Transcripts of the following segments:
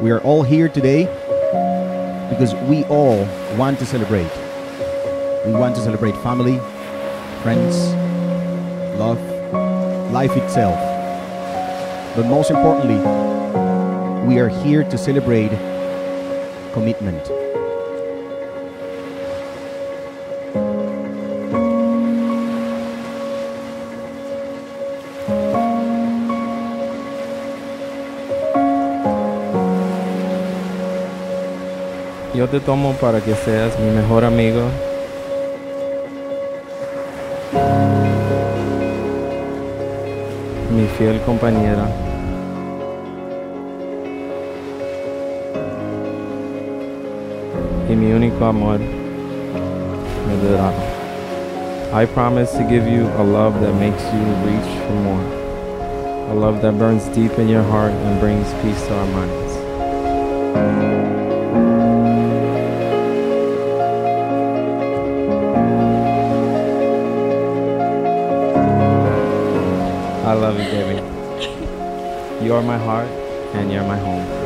We are all here today because we all want to celebrate. We want to celebrate family, friends, love, life itself. But most importantly, we are here to celebrate commitment. Yo te tomo para que seas mi mejor amigo. Mi fiel compañera. Y mi único amor. verdad. I promise to give you a love that makes you reach for more. A love that burns deep in your heart and brings peace to our minds. Love you, baby. You are my heart, and you're my home.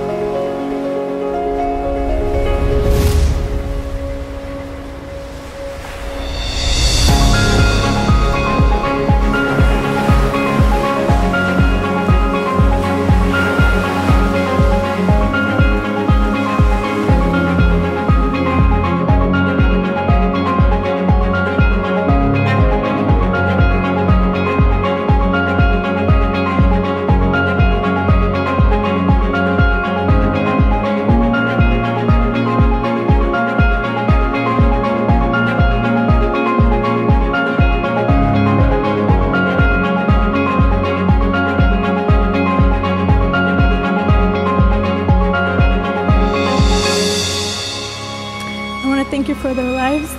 Lives.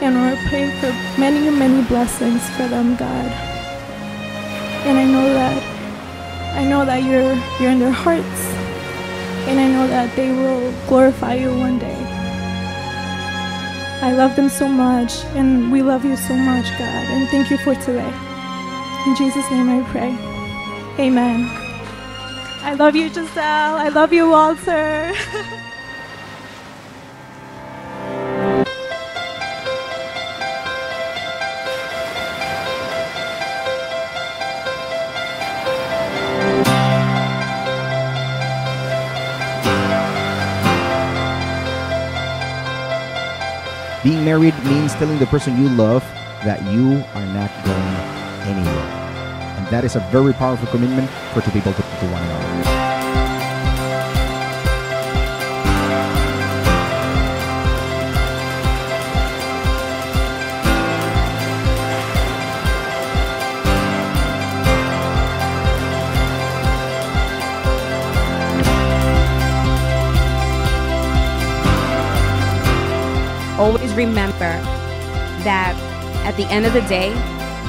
And we're praying for many, many blessings for them, God. And I know that I know that you're you're in their hearts. And I know that they will glorify you one day. I love them so much and we love you so much, God. And thank you for today. In Jesus' name I pray. Amen. I love you, Yazel. I love you, Walter. Being married means telling the person you love that you are not going anywhere. And that is a very powerful commitment for two people to, to one another. Always remember that at the end of the day,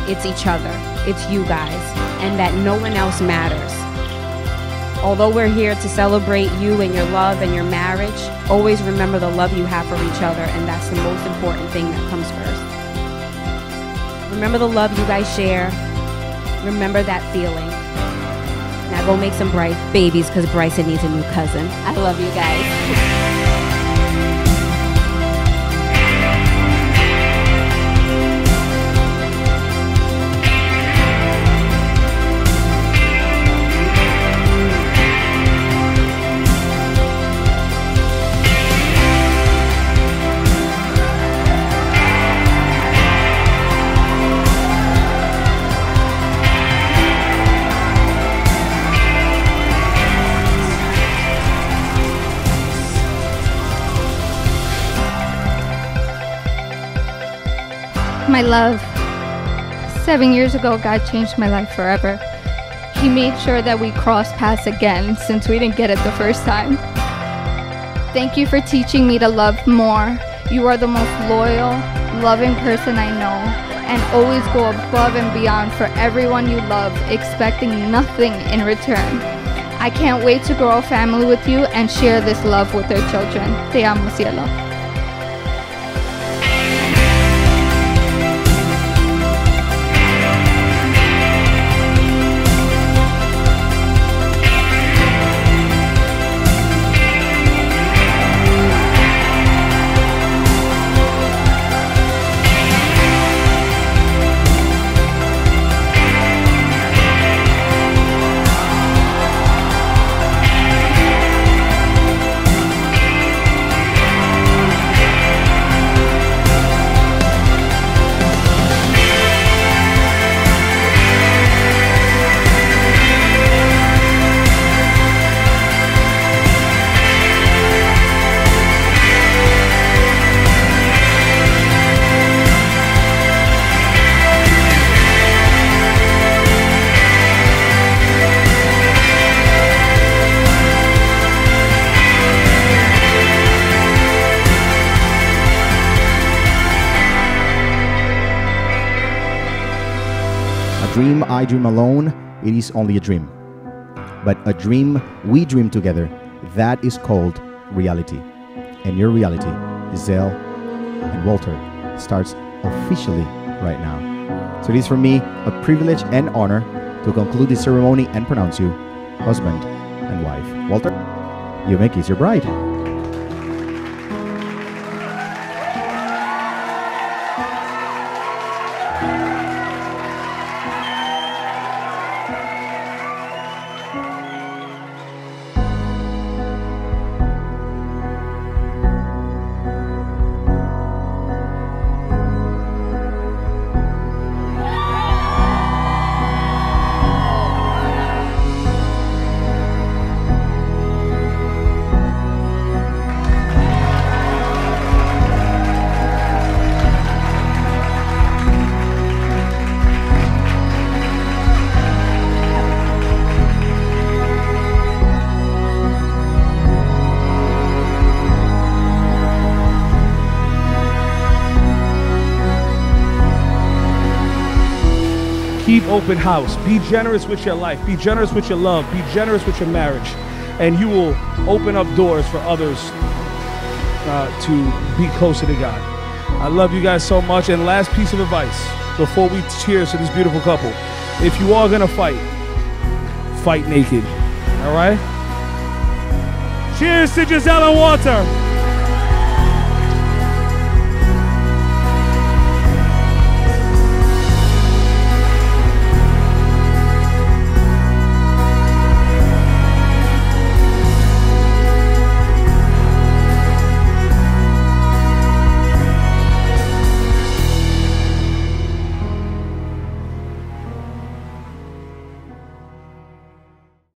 it's each other, it's you guys, and that no one else matters. Although we're here to celebrate you and your love and your marriage, always remember the love you have for each other, and that's the most important thing that comes first. Remember the love you guys share. Remember that feeling. Now go make some Bryce babies because Bryson needs a new cousin. I love you guys. My love. Seven years ago, God changed my life forever. He made sure that we crossed paths again since we didn't get it the first time. Thank you for teaching me to love more. You are the most loyal, loving person I know, and always go above and beyond for everyone you love, expecting nothing in return. I can't wait to grow a family with you and share this love with their children. Te amo, cielo. Dream I dream alone, it is only a dream. But a dream we dream together, that is called reality. And your reality, Yazel and Walter, starts officially right now. So it is for me a privilege and honor to conclude this ceremony and pronounce you husband and wife. Walter, you may kiss your bride. Open house. Be generous with your life. Be generous with your love. Be generous with your marriage. And you will open up doors for others uh, to be closer to God. I love you guys so much. And last piece of advice before we cheers to this beautiful couple if you are going to fight, fight naked. All right? Cheers to Yazel and Walter.